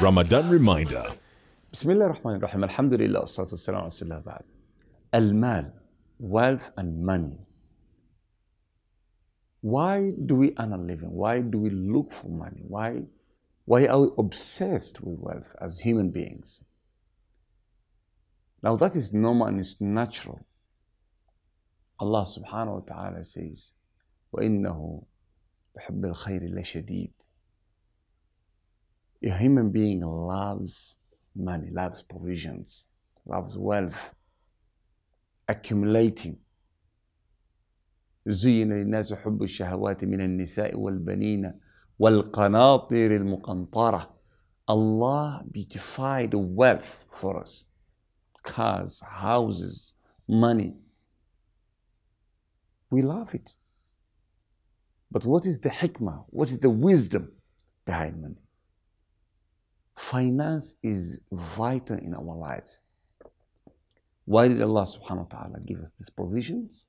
Ramadan reminder. بسم الله الرحمن الرحيم الحمد لله والصلاة والسلام على رسول الله بعد المال wealth and money why do we earn a living why do we look for money why why are we obsessed with wealth as human beings now that is normal and it's natural Allah subhanahu wa ta'ala says وإنه بحب الخير لشديد a human being loves money, loves provisions, loves wealth, accumulating. زين للناس حب الشهوات من النساء والبنين والقناطر المقنطرة. Allah beautified wealth for us. Cars, houses, money. We love it. But what is the hikmah? What is the wisdom behind money? Finance is vital in our lives. Why did Allah subhanahu wa ta'ala give us these provisions?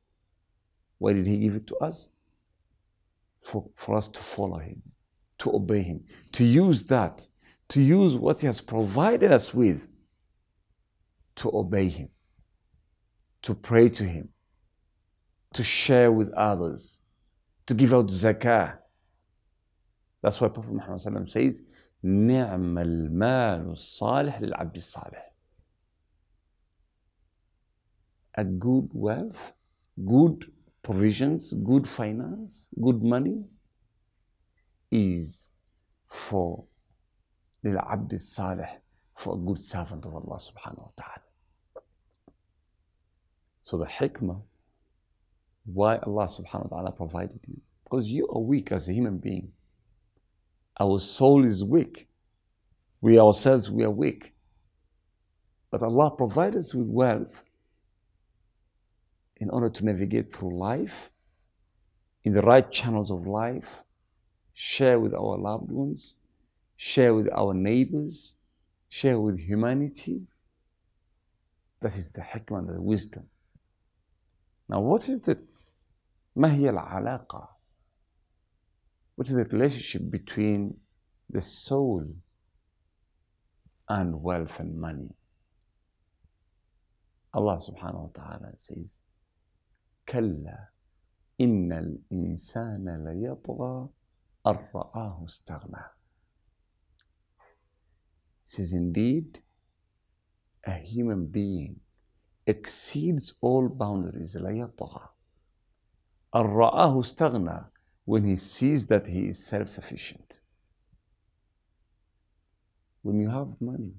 Why did He give it to us? For, for us to follow Him, to obey Him, to use that, to use what He has provided us with to obey Him, to pray to Him, to share with others, to give out zakah. That's why Prophet Muhammad says, نعم المال الصالح للعبد الصالح a good wealth good provisions good finance good money is for للعبد الصالح for a good servant of Allah subhanahu wa ta'ala so the hikmah why Allah subhanahu wa ta'ala provided you because you are weak as a human being Our soul is weak. We ourselves, we are weak. But Allah provides us with wealth in order to navigate through life, in the right channels of life, share with our loved ones, share with our neighbors, share with humanity. That is the hikmah, the wisdom. Now, what is the Mahiyal alaqa? What is the relationship between the soul and wealth and money? Allah subhanahu wa ta'ala says, كلا إن الإنسان ليطغى أن رآه استغنى. Says indeed, a human being exceeds all boundaries ليطغى أن رآه استغنى when he sees that he is self sufficient. When you have money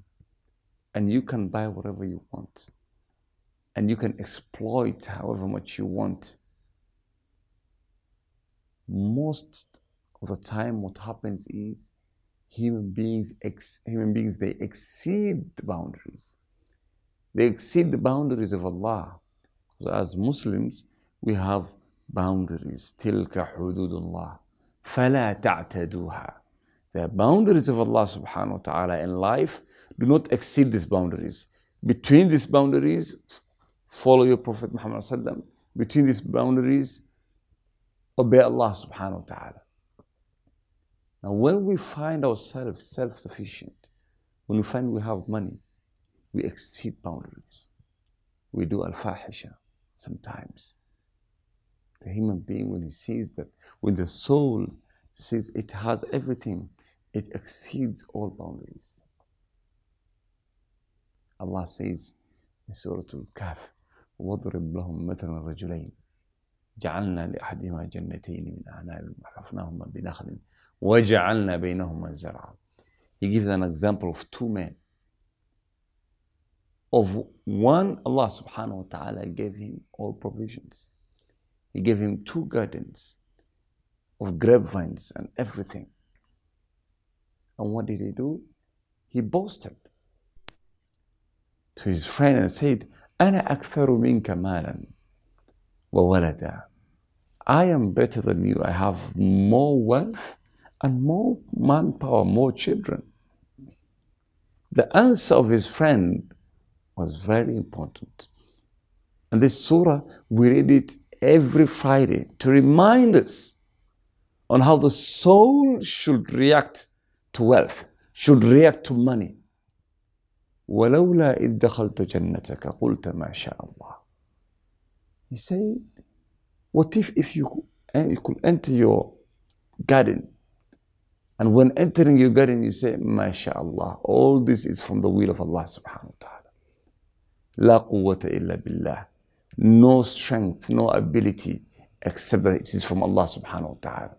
and you can buy whatever you want and you can exploit however much you want, most of the time what happens is human beings ex- human beings they exceed the boundaries they exceed the boundaries of allah so as muslims we have boundaries. Tilka hududullah. Fala ta'taduha. The boundaries of Allah subhanahu wa ta'ala in life do not exceed these boundaries. Between these boundaries, follow your Prophet Muhammad sallam. Between these boundaries, obey Allah subhanahu wa ta'ala. Now, when we find ourselves self sufficient, when we find we have money, we exceed boundaries. We do al fahisha sometimes human being, when he sees that, when the soul sees it has everything, it exceeds all boundaries. Allah says in Surah Al-Kahf, وَاضْرِبْ لَهُمْ مَثَلًا رَجُلَيْنِ جعلنا لأحدهما جنتين من أعناب وحفظناهما بنخل وجعلنا بينهما زرعا He gives an example of two men. Of one, Allah subhanahu wa ta'ala gave him all provisions. He gave him two gardens of grapevines and everything. And what did he do? He boasted to his friend and said, أنا أكثر منك مالا وولدا. I am better than you. I have more wealth and more manpower, more children. The answer of his friend was very important. And this surah, we read it every Friday to remind us on how the soul should react to wealth, should react to money. ولولا إذ دخلت جنتك قلت ما شاء الله. He said, what if, if you, you could enter your garden and when entering your garden you say, MashaAllah, all this is from the will of Allah subhanahu wa ta'ala. La quwwata illa billah. No strength, no ability except that it is from Allah subhanahu wa ta'ala.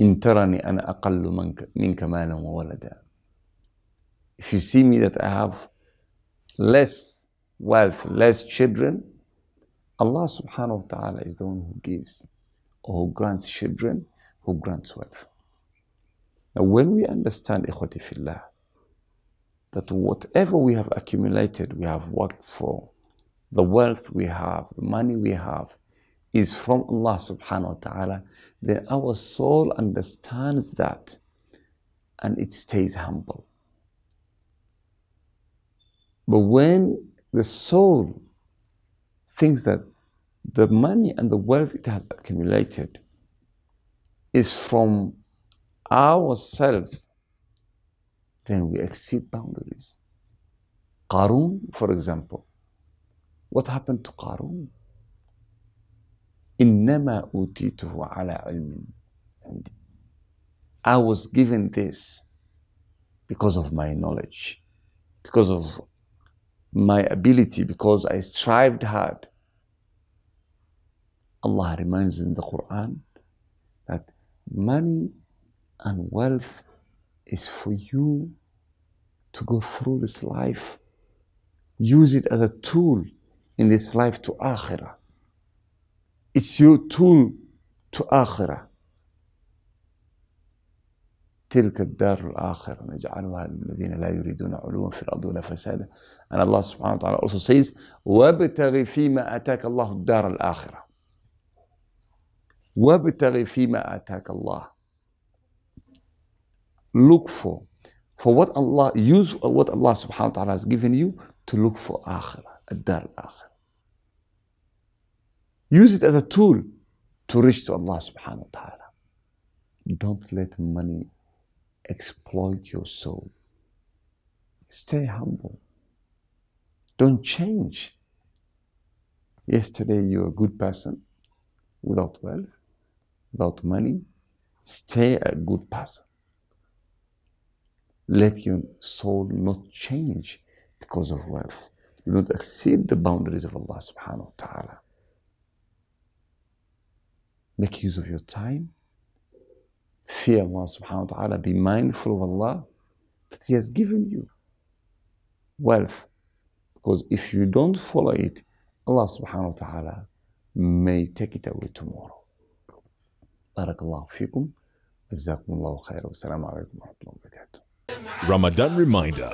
إن ترني أنا أقل منك مالا وولدا. If you see me that I have less wealth, less children, Allah subhanahu wa ta'ala is the one who gives or who grants children, who grants wealth. Now when we understand ikhwati fillah, that whatever we have accumulated, we have worked for, the wealth we have, the money we have, is from Allah subhanahu wa ta'ala, then our soul understands that and it stays humble. But when the soul thinks that the money and the wealth it has accumulated is from ourselves, then we exceed boundaries. Qarun, for example, what happened to Qarun? إنما أوتيته على علم عندي. I was given this because of my knowledge, because of my ability, because I strived hard. Allah reminds in the Quran that money and wealth is for you to go through this life. Use it as a tool in this life to akhirah. It's your tool to akhirah. تلك الدار الآخرة نجعلها للذين لا يريدون علوا في الأرض ولا فسادا Allah subhanahu wa ta'ala also says وابتغ فيما آتاك الله الدار الآخرة وابتغ فيما آتاك الله look for for what Allah use what Allah subhanahu wa ta'ala has given you to look for akhirah الدار الآخرة use it as a tool to reach to Allah subhanahu wa ta'ala don't let money exploit your soul. Stay humble. Don't change. Yesterday you were a good person without wealth, without money. Stay a good person. Let your soul not change because of wealth. You don't exceed the boundaries of Allah subhanahu wa ta'ala. Make use of your time. Fear Allah subhanahu wa ta'ala. Be mindful of Allah that He has given you wealth. Because if you don't follow it, Allah subhanahu wa ta'ala may take it away tomorrow. Barakallahu fikum. Jazakumullahu khairan. Wassalamu alaikum wa rahmatullahi wa barakatuh. Ramadan Reminder